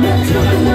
Let's go.